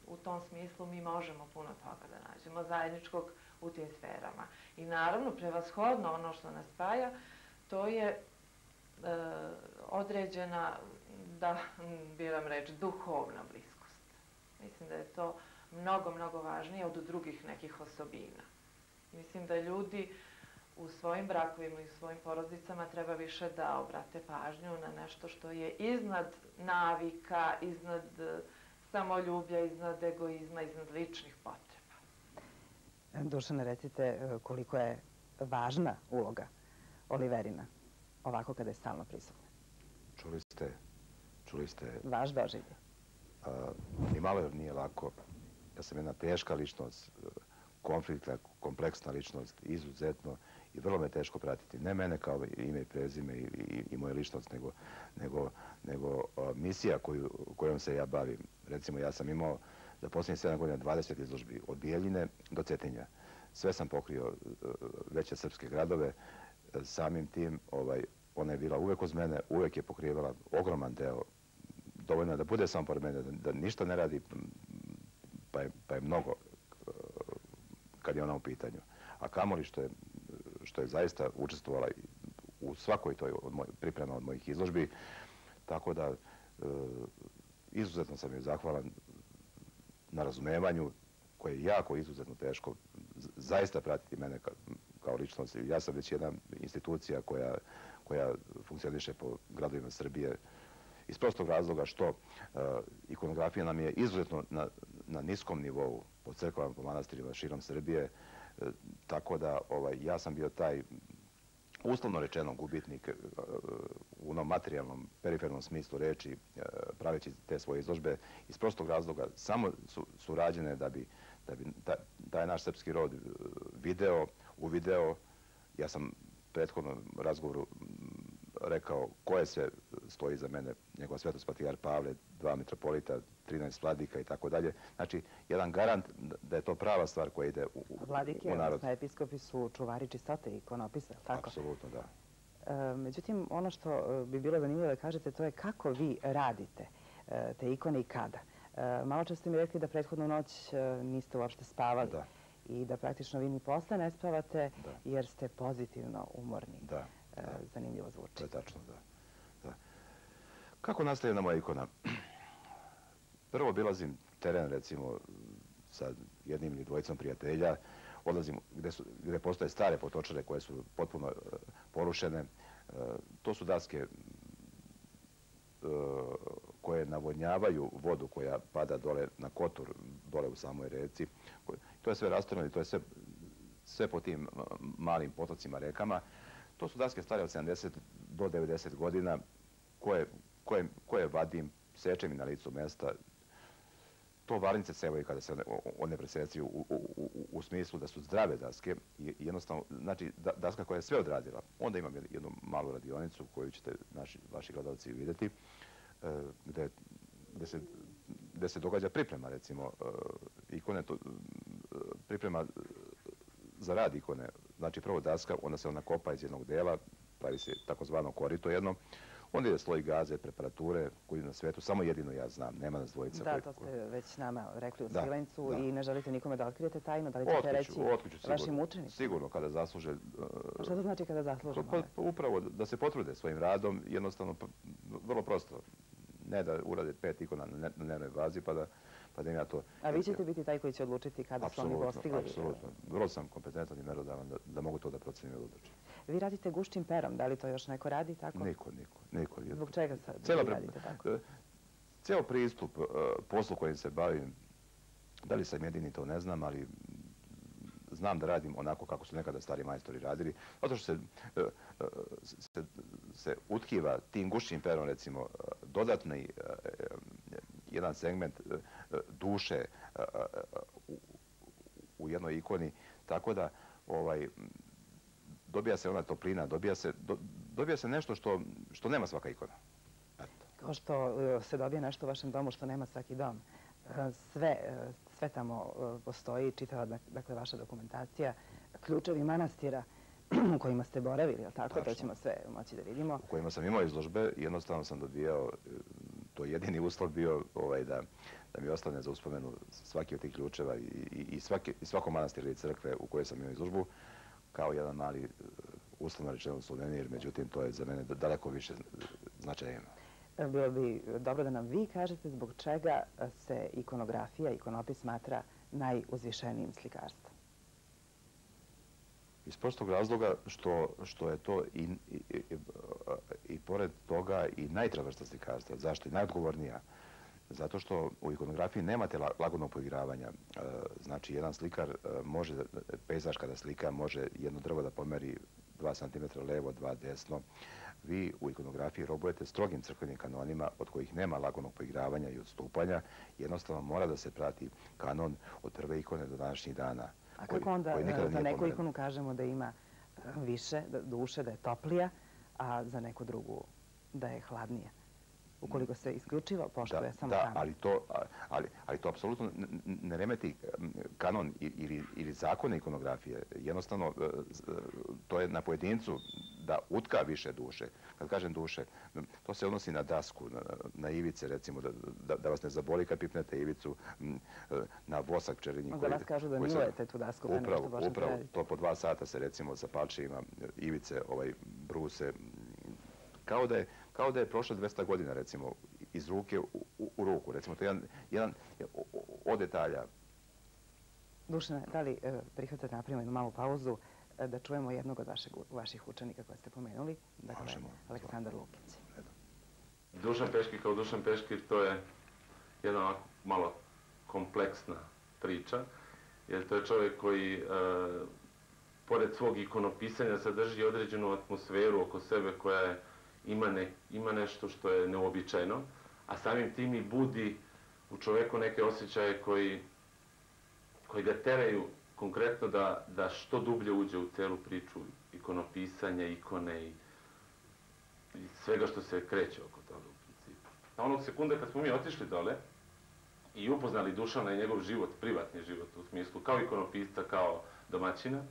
U tom smislu mi možemo puno toga da nađemo zajedničkog u tim sferama. I naravno, prevashodno ono što nas spaja, to je e, određena, da biram reč, duhovna bliskost. Mislim da je to mnogo, mnogo važnije od drugih nekih osobina. Mislim da ljudi u svojim brakovima i u svojim porodicama treba više da obrate pažnju na nešto što je iznad navika, iznad e, samoljublja, iznad egoizma, iznad ličnih potreba. Dušane, recite e, koliko je važna uloga Oliverina, ovako kada je stalno prisutna. Čuli ste, čuli ste, Vaš doživlje. ni malo jer nije lako. Ja sam jedna teška ličnost, e, konfliktna, kompleksna ličnost, izuzetno i vrlo me je teško pratiti. Ne mene kao ime i prezime i, i, i moju ličnost, nego, nego, nego a, misija koju, kojom se ja bavim. Recimo, ja sam imao za posljednje 7 godina 20 izložbi od Bijeljine do Cetinja. Sve sam pokrio e, veće srpske gradove. E, Samim tim, ovaj, ona je bila uvek uz mene, uvek je pokrivala ogroman deo. Dovoljno je da bude samo pored mene, da, da ništa ne radi, pa je, pa je mnogo. E, kad je ona u pitanju. A kamoli što je, što je zaista učestvovala u svakoj toj od moj, priprema od mojih izložbi. Tako da, e, izuzetno sam joj zahvalan na razumevanju koje je jako izuzetno teško zaista pratiti mene kao ličnost. Ja sam već jedna institucija koja, koja funkcioniše po gradovima Srbije iz prostog razloga što e, ikonografija nam je izuzetno na, na niskom nivou po crkvama, po manastirima širom Srbije, e, tako da ovaj, ja sam bio taj uslovno rečeno gubitnik e, u onom materijalnom, perifernom smislu reči, praveći te svoje izložbe, iz prostog razloga samo su, su rađene da bi, da bi taj naš srpski rod video, uvideo. Ja sam prethodno razgovoru rekao ko je sve stoji za mene, njegova svetost Patijar Pavle, dva metropolita, 13 vladika i tako dalje. Znači, jedan garant da je to prava stvar koja ide u, u, Vladike, u narod. Vladike, episkopi su čuvari čistote i ikonopisa, tako? Apsolutno, da. E, međutim, ono što e, bi bilo zanimljivo da kažete, to je kako vi radite e, te ikone i kada. Malo čas ste mi rekli da prethodnu noć niste uopšte spavali. Da. I da praktično vi ni posle ne spavate jer ste pozitivno umorni. Da. Zanimljivo zvuči. To je tačno, da. Kako nastaje jedna moja ikona? Prvo obilazim teren, recimo, sa jednim ili dvojicom prijatelja, odlazim gde, su, gde postoje stare potočare koje su potpuno uh, porušene. Uh, to su daske uh, koje navodnjavaju vodu koja pada dole na kotur, dole u samoj reci. To je sve rastorno i to je sve, sve po tim malim potocima, rekama. To su daske stare od 70 do 90 godina koje, koje, koje vadim, sečem i na licu mesta. To varnice sevaju kada se one, one presecaju u, u, u, u smislu da su zdrave daske i jednostavno, znači daska koja je sve odradila. Onda imam jednu malu radionicu koju ćete naši, vaši gledalci vidjeti e, gde, gde, se, gde se događa priprema, recimo, e, ikone, to, e, priprema za rad ikone. Znači, prvo daska, onda se ona kopa iz jednog dela, pravi se takozvano korito jedno, onda je sloj gaze, preparature koji na svetu, samo jedino ja znam, nema nas dvojica. Da, to ste već nama rekli u Silencu i ne želite nikome da otkrijete tajno, da li ćete reći vašim učenicima? Sigurno, kada zasluže... A što to znači kada zasluže? Pa, pa, upravo da se potrude svojim radom, jednostavno, vrlo prosto, ne da urade pet ikona na dnevnoj bazi, pa da pa da im ja to... A vi ćete biti taj koji će odlučiti kada su oni postigli? Apsolutno, vrlo sam kompetentan i merodavan da, da mogu to da procenim i odlučim. Vi radite gušćim perom, da li to još neko radi tako? Niko, niko, niko. Zbog čega sad Cela vi radite tako? E, ceo pristup uh, poslu kojim se bavim, da li sam jedini, to ne znam, ali znam da radim onako kako su nekada stari majstori radili, zato što se, uh, se, se utkiva tim gušćim perom, recimo, dodatni jedan segment e, e, duše e, u jednoj ikoni, tako da ovaj, dobija se ona toplina, dobija se, dobija se nešto što, što nema svaka ikona. Kao što se dobije nešto u vašem domu što nema svaki dom. Sve, sve tamo postoji, čitava dakle, vaša dokumentacija, ključevi manastira (clears throat) u kojima ste boravili, tako? To ćemo sve moći da vidimo. U kojima sam imao izložbe, jednostavno sam dobijao to jedini uslov bio ovaj, da, da mi ostane za uspomenu svaki od tih ključeva i, i, i, svaki, i svako manastir ili crkve u kojoj sam imao izložbu kao jedan mali uh, uslovno rečeno suvenir, međutim to je za mene daleko više značajno. Bilo bi dobro da nam vi kažete zbog čega se ikonografija, ikonopis smatra najuzvišenijim slikarstvom. Iz prostog razloga što, što je to i, i, i, i pored toga i najtravrsta slikarstva. Zašto? I najodgovornija. Zato što u ikonografiji nemate lagodnog poigravanja. E, znači, jedan slikar e, može, pejzaž kada slika, može jedno drvo da pomeri 2 cm levo, 2 desno. Vi u ikonografiji robujete strogim crkvenim kanonima od kojih nema lagodnog poigravanja i odstupanja. Jednostavno mora da se prati kanon od prve ikone do današnjih dana. A kako onda za neku ikonu kažemo da ima e, više duše, da je toplija, a za neku drugu da je hladnija? Ukoliko se isključivo poštuje samo kanon. Da, ali to, ali, ali to apsolutno ne remeti kanon ili, ili zakone ikonografije. Jednostavno, e, e, to je na pojedincu da utka više duše. Kad kažem duše, to se odnosi na dasku, na, na ivice recimo, da, da, da vas ne zaboli kad pipnete ivicu, na vosak čerinji. Onda vas kažu da milujete tu dasku, pa upravo, nešto Upravo, to po dva sata se recimo sa palčima ivice ovaj, bruse, kao da je, kao da je prošlo 200 godina recimo iz ruke u, u, u ruku. Recimo, to je jedan, jedan od detalja. Dušana, da li e, prihvatate napravimo jednu malu pauzu e, da čujemo jednog od vašeg, vaših učenika koje ste pomenuli, dakle, Možemo. Aleksandar Lukić. Dušan Peški kao Dušan Peški to je jedna ovako malo kompleksna priča, jer to je čovjek koji, e, pored svog ikonopisanja, sadrži određenu atmosferu oko sebe koja je, ima, ne, ima nešto što je neobičajno a samim tim i budi u čoveku neke osjećaje koji, koji ga teraju konkretno da, da što dublje uđe u celu priču ikonopisanja, ikone i, i svega što se kreće oko toga u principu. Na onog sekunda kad smo mi otišli dole i upoznali Dušana i njegov život, privatni život u smislu, kao ikonopista, kao domaćina,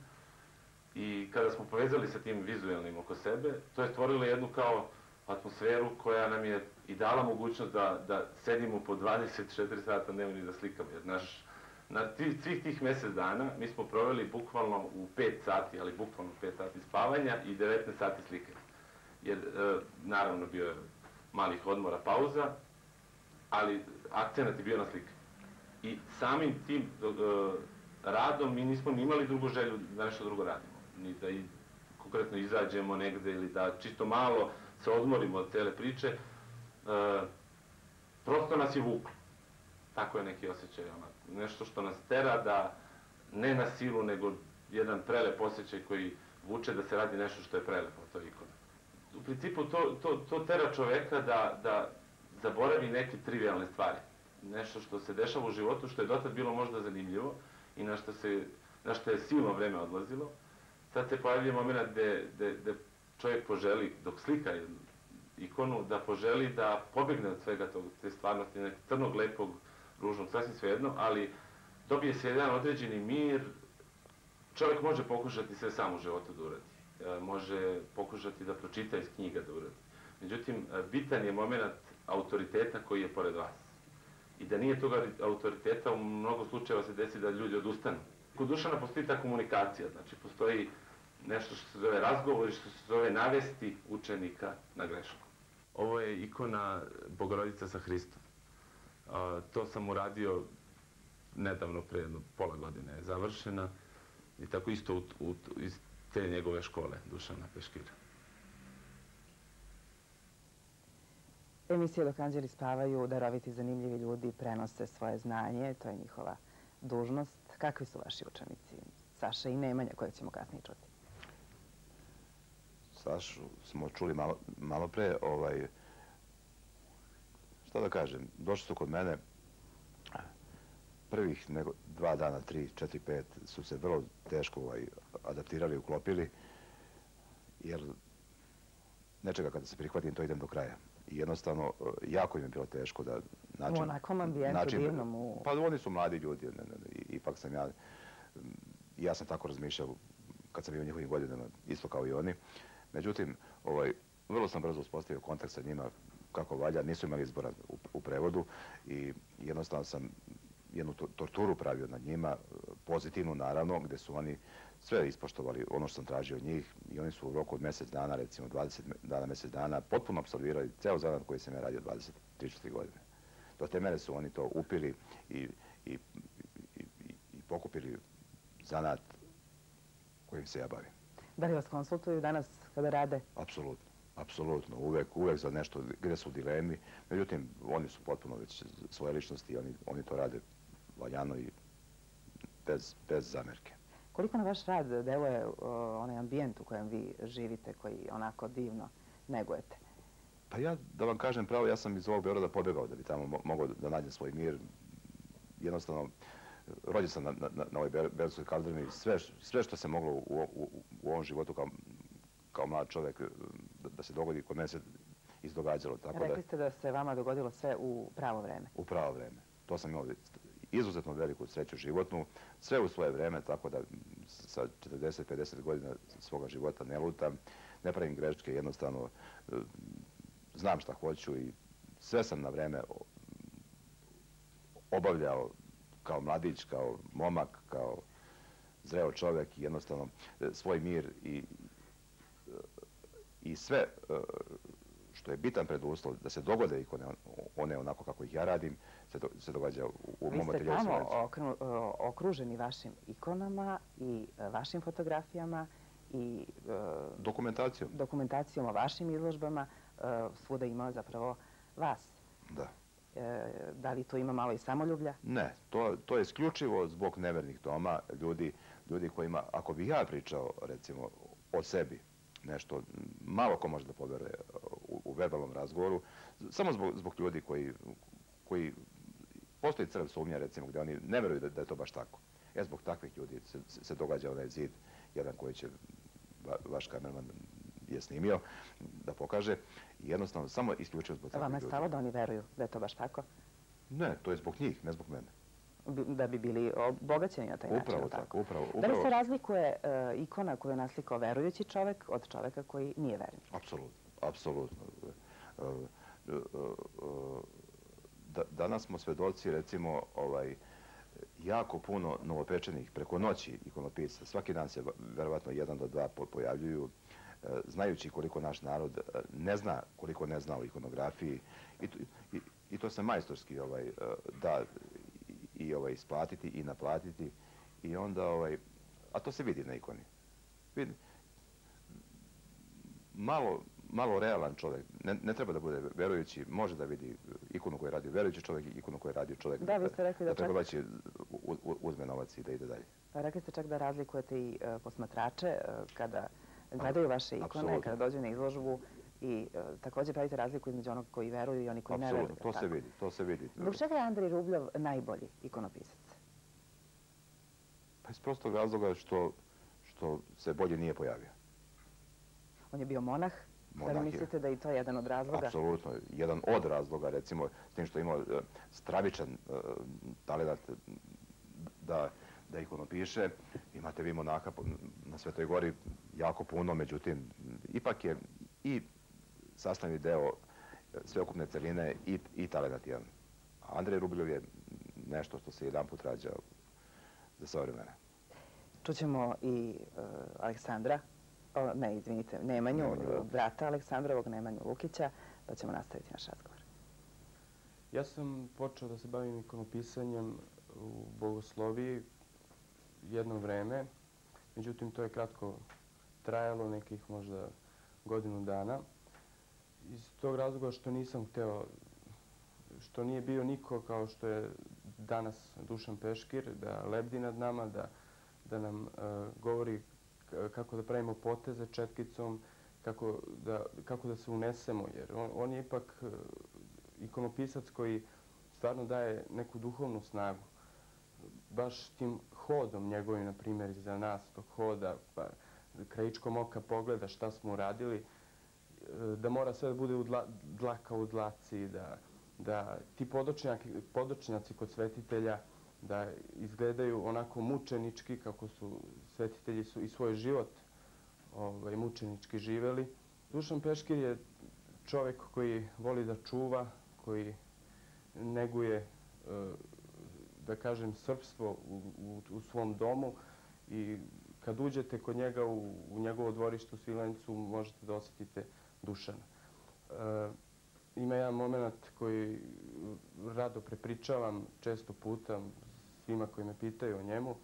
i kada smo povezali sa tim vizualnim oko sebe, to je stvorilo jednu kao atmosferu koja nam je i dala mogućnost da, da sedimo po 24 sata dnevno i da slikamo. Jer naš, na tih, svih tih mjesec dana mi smo proveli bukvalno u 5 sati, ali bukvalno 5 sati spavanja i 19 sati slikanja. Jer, e, naravno, bio je malih odmora, pauza, ali akcenat je bio na slikanju. I samim tim e, radom mi nismo imali drugu želju da nešto drugo radimo. Ni da i, konkretno izađemo negde ili da čisto malo se odmorimo od cele priče, e, prosto nas je vuklo. Tako je neki osjećaj, ona, nešto što nas tera da, ne na silu, nego jedan prelep osjećaj koji vuče da se radi nešto što je prelepo, to je ikona. U principu to, to, to tera čoveka da, da zaboravi neke trivialne stvari. Nešto što se dešava u životu, što je dotad bilo možda zanimljivo i na što, se, na što je silno vreme odlazilo. Sad se pojavio moment gde, gde, gde čovjek poželi, dok slika jednu ikonu, da poželi da pobegne od svega tog, te stvarnosti, nekog crnog, lepog, ružnog, sasvim svejedno, ali dobije se jedan određeni mir, čovjek može pokušati sve sam u životu da uradi. E, može pokušati da pročita iz knjiga da uradi. Međutim, e, bitan je moment autoriteta koji je pored vas. I da nije toga autoriteta, u mnogo slučajeva se desi da ljudi odustanu. Kod Dušana postoji ta komunikacija, znači postoji nešto što se zove razgovor i što se zove navesti učenika na grešku. Ovo je ikona Bogorodica sa Hristom. To sam uradio nedavno, pre jedno pola godine je završena. I tako isto u, u, iz te njegove škole, Dušana Peškira. Emisija Dok anđeli spavaju, daroviti zanimljivi ljudi prenose svoje znanje, to je njihova dužnost. Kakvi su vaši učenici? Saša i Nemanja, koje ćemo kasnije čuti. Sašu smo čuli malo, malo pre, ovaj, šta da kažem, došli su kod mene prvih nego, dva dana, tri, četiri, pet, su se vrlo teško ovaj, adaptirali, uklopili, jer nečega kada se prihvatim, to idem do kraja. I jednostavno, jako im je bilo teško da način... U onakom ambijentu divnom u... Pa oni su mladi ljudi, ne, ne, ne, ipak sam ja... Ja sam tako razmišljao kad sam bio njihovim godinama, isto kao i oni. Međutim, ovaj, vrlo sam brzo uspostavio kontakt sa njima kako valja, nisu imali izbora u, u prevodu i jednostavno sam jednu torturu pravio nad njima, pozitivnu naravno, gde su oni sve ispoštovali ono što sam tražio od njih i oni su u roku od mjesec dana, recimo 20 dana, mjesec dana, potpuno absolvirali ceo zanat koji sam ja radio 23 godine. Do te mene su oni to upili i, i, i, i, i pokupili zanat kojim se ja bavim. Da li vas konsultuju danas kada rade? Apsolutno. Apsolutno. Uvek, uvek za nešto gde su dilemi. Međutim, oni su potpuno već svoje ličnosti i oni, oni to rade valjano i bez, bez zamerke. Koliko na vaš rad deluje onaj ambijent u kojem vi živite, koji onako divno negujete? Pa ja, da vam kažem pravo, ja sam iz ovog Beoroda pobegao da bi tamo mogao da nađem svoj mir. Jednostavno, rođen sam na, na, na ovoj Beogradskoj kaldrmi, sve, sve što se moglo u, u, u ovom životu kao, kao mlad čovjek da, da se dogodi, kod mene se izdogađalo. Tako Rekli ste da se vama dogodilo sve u pravo vreme. U pravo vreme. To sam imao izuzetno veliku sreću životnu, sve u svoje vreme, tako da sa 40-50 godina svoga života ne lutam, ne pravim greške, jednostavno e, znam šta hoću i sve sam na vreme obavljao kao mladić, kao momak, kao zreo čovjek i jednostavno e, svoj mir i, i sve što je bitan preduslov da se dogode ikone one onako kako ih ja radim, se, do, se događa u, u mom ateljevu. Vi ste tamo okru, e, okruženi vašim ikonama i e, vašim fotografijama i dokumentacijom. dokumentacijom o vašim izložbama. Svuda ima zapravo vas. Da. Da li to ima malo i samoljublja? Ne, to, to je isključivo zbog nevernih doma ljudi, ljudi kojima, ako bi ja pričao recimo o sebi, nešto malo ko može da poveruje u, u verbalnom razgovoru, samo zbog, zbog ljudi koji, koji postoji crv sumnja, recimo, gdje oni ne veruju da, da je to baš tako. E, zbog takvih ljudi se, se događa onaj zid, jedan koji će va, vaš kamerman je snimio, da pokaže. Jednostavno, samo isključio zbog takvih ljudi. Vama je stalo da oni veruju da je to baš tako? Ne, to je zbog njih, ne zbog mene da bi bili obogaćeni na taj način. Upravo tako, upravo. Da li se razlikuje uh, ikona koju je naslikao verujući čovek od čoveka koji nije vernik? Apsolutno, apsolutno. Uh, uh, danas smo svedoci, recimo, ovaj, jako puno novopečenih preko noći ikonopisa. Svaki dan se verovatno jedan do dva pojavljuju, znajući koliko naš narod ne zna, koliko ne zna o ikonografiji. I to, i, i to se majstorski ovaj, da i ovaj isplatiti i naplatiti i onda ovaj a to se vidi na ikoni. Vidi. Malo malo realan čovjek, ne, ne treba da bude verujući, može da vidi ikonu koju radi verujući čovjek i ikonu koju radi čovjek. Da, vi ste rekli da, da preko čak... uzme novac i da ide dalje. Pa rekli ste čak da razlikujete i uh, posmatrače uh, kada gledaju vaše ikone, Absolutno. kada dođu na izložbu i uh, također pravite razliku između onog koji veruju i oni koji Absolutno, ne veruju. to se vidi, to se vidi. Zbog čega je Andrej Rubljov najbolji ikonopisac? Pa iz prostog razloga što, što se bolje nije pojavio. On je bio monah, monah da li mislite da je to jedan od razloga? Apsolutno, jedan od razloga, recimo, s tim što je imao uh, stravičan uh, talent da, da ikonopiše. Imate vi monaha na Svetoj gori jako puno, međutim, ipak je i sastavni deo e, sveokupne celine i, i talenat jedan. Andrej Rubljov je nešto što se jedan put rađa za sve vremena. Čućemo i uh, Aleksandra, o, ne, izvinite, Nemanju, Nemanju, brata Aleksandrovog, Nemanju Lukića, pa ćemo nastaviti naš razgovor. Ja sam počeo da se bavim ikonopisanjem u Bogosloviji jedno vreme, međutim to je kratko trajalo, nekih možda godinu dana iz tog razloga što nisam hteo, što nije bio niko kao što je danas Dušan Peškir, da lebdi nad nama, da, da nam e, govori kako da pravimo poteze četkicom, kako da, kako da se unesemo, jer on, on je ipak e, ikonopisac koji stvarno daje neku duhovnu snagu. Baš tim hodom njegovim, na primjer, za nas, tog hoda, pa krajičkom oka pogleda šta smo uradili, da mora sve da bude u dla, dlaka u dlaci, da, da ti podočnjaci kod svetitelja da izgledaju onako mučenički kako su svetitelji su i svoj život ovaj, mučenički živeli. Dušan Peškir je čovjek koji voli da čuva, koji neguje, eh, da kažem, srpstvo u, u, u svom domu i kad uđete kod njega u, u njegovo dvorište u Svilencu možete da osjetite Dušana. E, ima jedan moment koji rado prepričavam često puta svima koji me pitaju o njemu.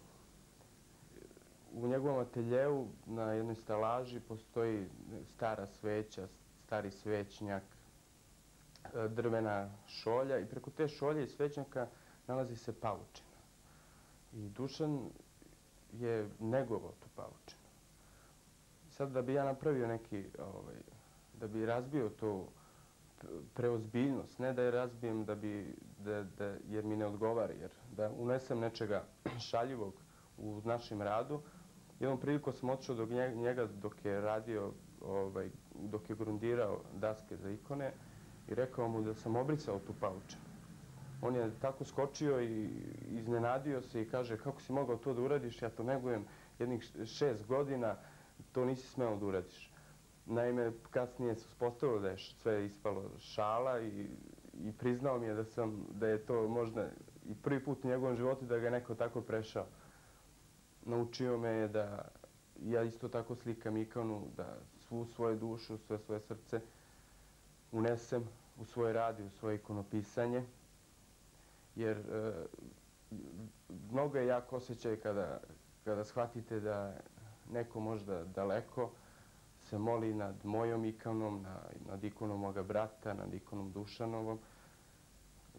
U njegovom ateljevu na jednoj stalaži postoji stara sveća, stari svećnjak, e, drvena šolja i preko te šolje i svećnjaka nalazi se pavučina. I Dušan je negovao tu pavučinu. Sad da bi ja napravio neki ovaj, da bi razbio to preozbiljnost, ne da je razbijem da bi, da, da, jer mi ne odgovara, jer da unesem nečega (clears throat) šaljivog u našem radu. Jednom priliku sam otišao do njega dok je radio, ovaj, dok je grundirao daske za ikone i rekao mu da sam obrisao tu paučinu. On je tako skočio i iznenadio se i kaže kako si mogao to da uradiš, ja to negujem jednih šest godina, to nisi smeo da uradiš. Naime, kasnije se uspostavilo da je sve ispalo šala i, i priznao mi je da, sam, da je to možda i prvi put u njegovom životu da ga je neko tako prešao. Naučio me je da ja isto tako slikam ikonu, da svu svoju dušu, sve svoje srce unesem u svoj rad i u svoje ikonopisanje. Jer e, mnogo je jako osjećaj kada, kada shvatite da neko možda daleko se moli nad mojom ikonom, nad ikonom moga brata, nad ikonom Dušanovom.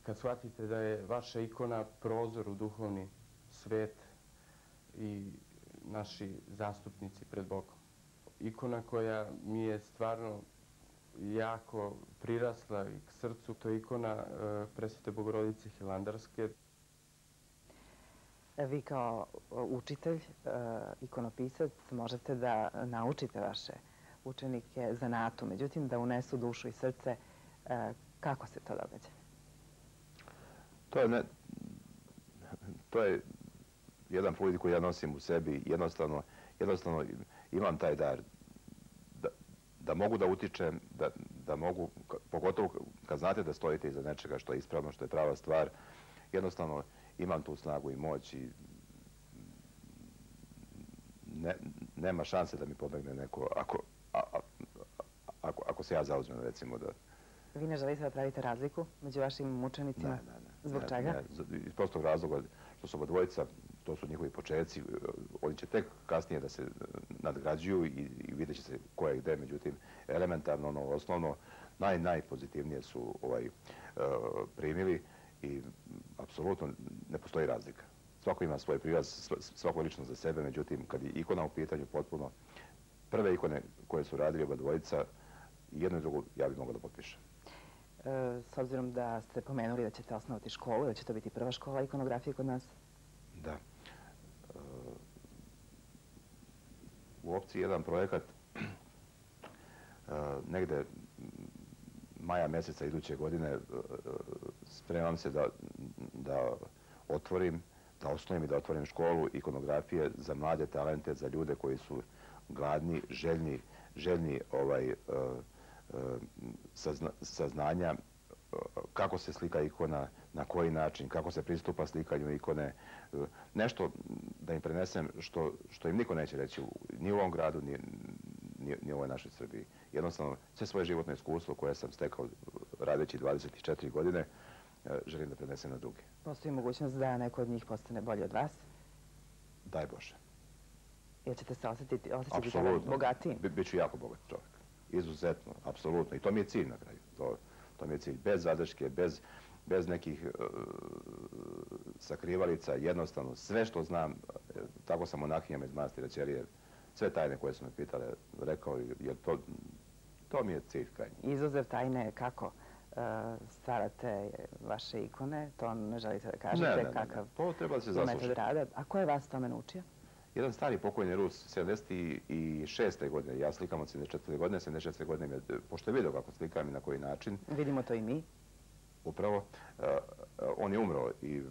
Kad shvatite da je vaša ikona prozor u duhovni svet i naši zastupnici pred Bogom. Ikona koja mi je stvarno jako prirasla i k srcu, to je ikona e, presvete Bogorodice Hilandarske. E, vi kao učitelj, e, ikonopisac, možete da naučite vaše učenike zanatu, međutim da unesu dušu i srce. E, kako se to događa? To je, ne, to je jedan fluid koji ja nosim u sebi. Jednostavno, jednostavno imam taj dar da, da mogu da utičem, da, da mogu, pogotovo kad znate da stojite iza nečega što je ispravno, što je prava stvar, jednostavno imam tu snagu i moć i ne, nema šanse da mi pobegne neko ako, ako, se ja zauzmem recimo da... Vi ne želite da pravite razliku među vašim mučenicima? Ne, ne, ne. Zbog čega? Ne, iz prostog razloga što su oba dvojica, to su njihovi početci, e, oni će tek kasnije da se nadgrađuju i, i vidjet će se ko je gde, međutim, elementarno, ono, osnovno, naj, najpozitivnije su ovaj, uh, primili i apsolutno ne postoji razlika. Svako ima svoj prilaz, svako lično za sebe, međutim, kad je ikona u pitanju potpuno, prve ikone koje su radili oba dvojica, jedno i drugo ja bih mogao da potpišem. E, s obzirom da ste pomenuli da ćete osnovati školu, da će to biti prva škola ikonografije kod nas? Da. E, u opciji jedan projekat (clears throat) e, negde maja mjeseca iduće godine spremam se da, da otvorim, da osnovim i da otvorim školu ikonografije za mlade talente, za ljude koji su gladni, željni, željni ovaj, saznanja kako se slika ikona, na koji način, kako se pristupa slikanju ikone. Nešto da im prenesem što, što im niko neće reći ni u ovom gradu, ni, ni, ni u ovoj našoj Srbiji. Jednostavno, sve svoje životno iskustvo koje sam stekao radeći 24 godine, želim da prenesem na drugi. Postoji mogućnost da neko od njih postane bolji od vas? Daj Bože. Jel ćete se osjetiti, osjetiti bogatijim? Biću jako bogat čovjek izuzetno, apsolutno. I to mi je cilj na kraju. To, to mi je cilj. Bez zadrške, bez, bez nekih uh, sakrivalica, jednostavno sve što znam, e, tako sam monahinjama iz manastira Ćerije, sve tajne koje su me pitale, rekao, jer to, to mi je cilj krajnji. Izuzev tajne kako uh, stvarate vaše ikone, to ne želite da kažete ne, ne, ne, kakav ne. To treba da se zaslušati. A ko je vas tome naučio? Jedan stari pokojni Rus, 76. godine, ja slikam od 74. godine, 76. godine, pošto je vidio kako slikam i na koji način. Vidimo to i mi. Upravo. Uh, on je umro i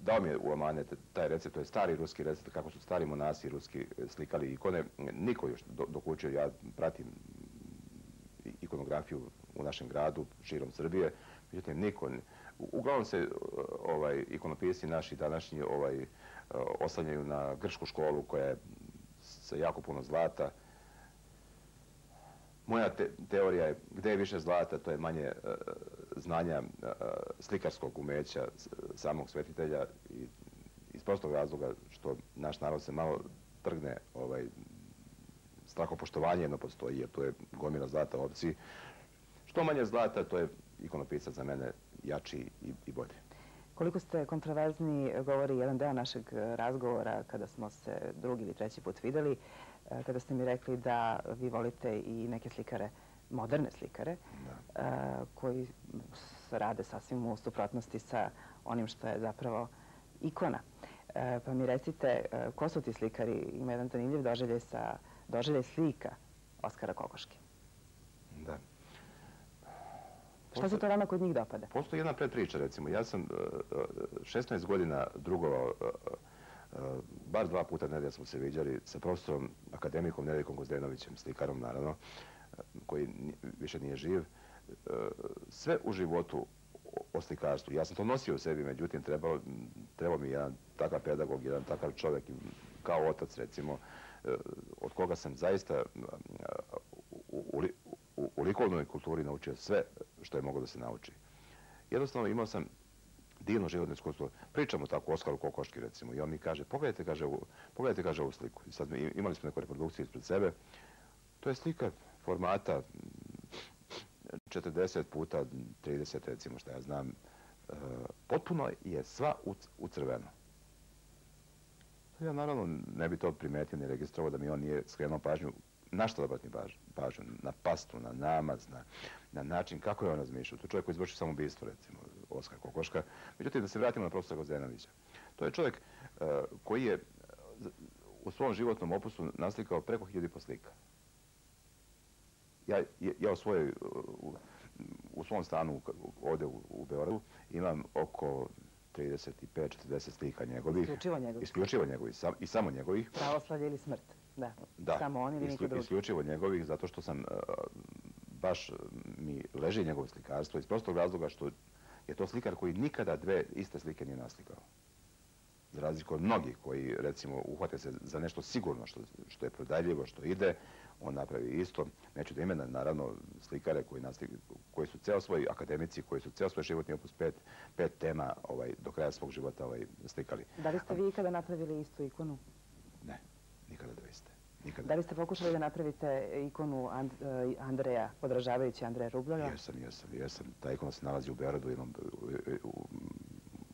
dao mi je u amanet taj recept, to je stari ruski recept, kako su stari monasi ruski slikali ikone. Niko još dok učio, ja pratim ikonografiju u našem gradu, širom Srbije, međutim, niko. Uglavnom se ovaj, ikonopisi naši današnji ovaj, eh, oslanjaju na gršku školu koja je sa jako puno zlata. Moja te teorija je gdje je više zlata, to je manje eh, znanja eh, slikarskog umeća samog svetitelja i iz prostog razloga što naš narod se malo trgne ovaj, strahopoštovanje jedno postoji, jer to je gomila zlata ovci. Što manje zlata, to je ikonopisac za mene jači i, i bolje. Koliko ste kontroverzni, govori jedan deo našeg razgovora kada smo se drugi ili treći put videli, e, kada ste mi rekli da vi volite i neke slikare, moderne slikare, da. E, koji rade sasvim u suprotnosti sa onim što je zapravo ikona. E, pa mi recite, ko su ti slikari? Ima jedan zanimljiv doželje, sa, slika Oskara Kokoške. Da. Šta se to vama kod njih dopada? Postoji jedna predpriča, recimo. Ja sam e, e, 16 godina drugovao, e, e, bar dva puta nedelja smo se viđali sa profesorom, akademikom Nedeljkom Gozdenovićem, slikarom naravno, e, koji više nije živ. E, Sve u životu o slikarstvu. Ja sam to nosio u sebi, međutim, trebao, trebao mi jedan takav pedagog, jedan takav čovjek, kao otac, recimo, e, od koga sam zaista e, u, u, li- u, u likovnoj kulturi naučio sve što je moglo da se nauči. Jednostavno imao sam divno životno iskustvo. Pričamo tako o Oskaru Kokoški, recimo, i on mi kaže, pogledajte, kaže, ovu, pogledajte, kaže, ovu sliku. I sad mi, imali smo neku reprodukciju ispred sebe. To je slika formata 40 puta 30, recimo, što ja znam. E, potpuno je sva u, u crveno. Ja naravno ne bi to primetio ni registrovao da mi on nije skrenuo pažnju na što da obratim pažnju pažnju, na pastu, na namaz, na, na način kako je on razmišljao. To je čovjek koji izvrši samoubistvo, recimo, Oskar Kokoška. Međutim, da se vratimo na profesora Gozenovića. To je čovjek e, koji je e, u svom životnom opusu naslikao preko hiljadi poslika. Ja, ja u svojoj, u, u svom stanu ovdje u, u Beogradu imam oko 35-40 slika njegovih. Isključivo njegovih. Isključivo njegovih sam, i samo njegovih. Pravoslavlje ili smrt? Da. Da, Samo on ili niko drugi? isključivo njegovih, zato što sam, uh, baš mi leži njegovo slikarstvo iz prostog razloga što je to slikar koji nikada dve iste slike nije naslikao. Za razliku od mnogih koji, recimo, uhvate se za nešto sigurno što, što je prodajljivo, što ide, on napravi isto. Neću da imena, naravno, slikare koji, naslik, koji su ceo svoj akademici, koji su ceo svoj životni opus pet, pet tema ovaj, do kraja svog života ovaj, slikali. Da li ste vi ikada napravili istu ikonu? Nikada iste. Nikada. Da li ste pokušali da napravite ikonu And, eh, Andreja, podražavajući Andreja Rubljova? Jesam, jesam, jesam. Ta ikona se nalazi u Beogradu, u, jednom, u, u,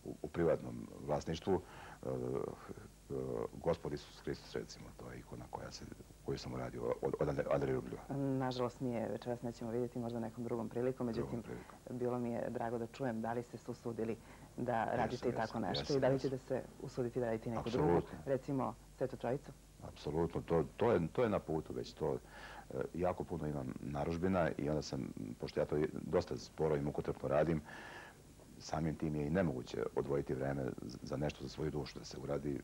u, u privatnom vlasništvu. E, e, Gospod Isus Hristos, recimo, to je ikona koja se, koju sam uradio od, od Andre- Andreja Rubljova. Nažalost, nije, večeras nećemo vidjeti, možda nekom drugom prilikom, međutim, prilikom. bilo mi je drago da čujem da li ste se usudili da radite i tako jesam, nešto jesam, i da li ćete se usuditi da radite neku drugu, recimo Svetu Trojicu? Apsolutno, to, to, je, to je na putu već to. E, jako puno imam naružbina i onda sam, pošto ja to dosta sporo i mukotrpno radim, samim tim je i nemoguće odvojiti vreme za nešto za svoju dušu da se uradi,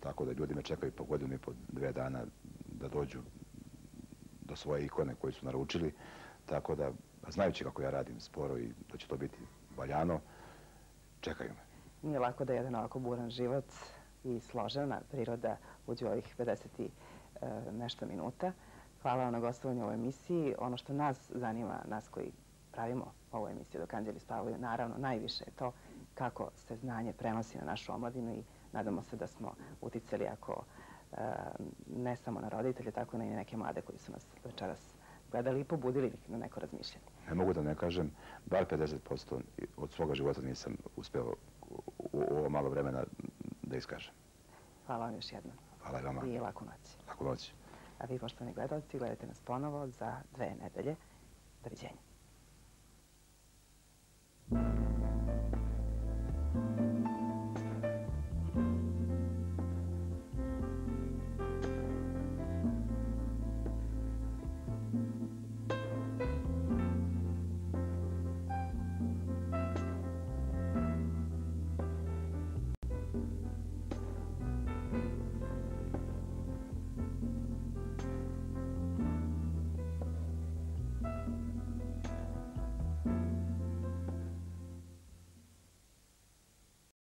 tako da ljudi me čekaju po godinu i po dve dana da dođu do svoje ikone koje su naručili, tako da, znajući kako ja radim sporo i da će to biti valjano, čekaju me. Nije lako da jedan ovako buran život i složena priroda uđe u ovih 50 i e, nešto minuta. Hvala vam na gostovanju u ovoj emisiji. Ono što nas zanima, nas koji pravimo ovu emisiju dok anđeli spavaju, naravno najviše je to kako se znanje prenosi na našu omladinu i nadamo se da smo uticali ako e, ne samo na roditelje, tako i na neke mlade koji su nas večeras gledali i pobudili ih na neko razmišljanje. Ne mogu da ne kažem, bar 50% od svoga života nisam uspeo u, u ovo malo vremena da iskažem. Hvala vam još jednom Hvala i vama. i laku noć. Laku noć. A vi, poštovani gledalci, gledajte nas ponovo za dve nedelje. Doviđenja.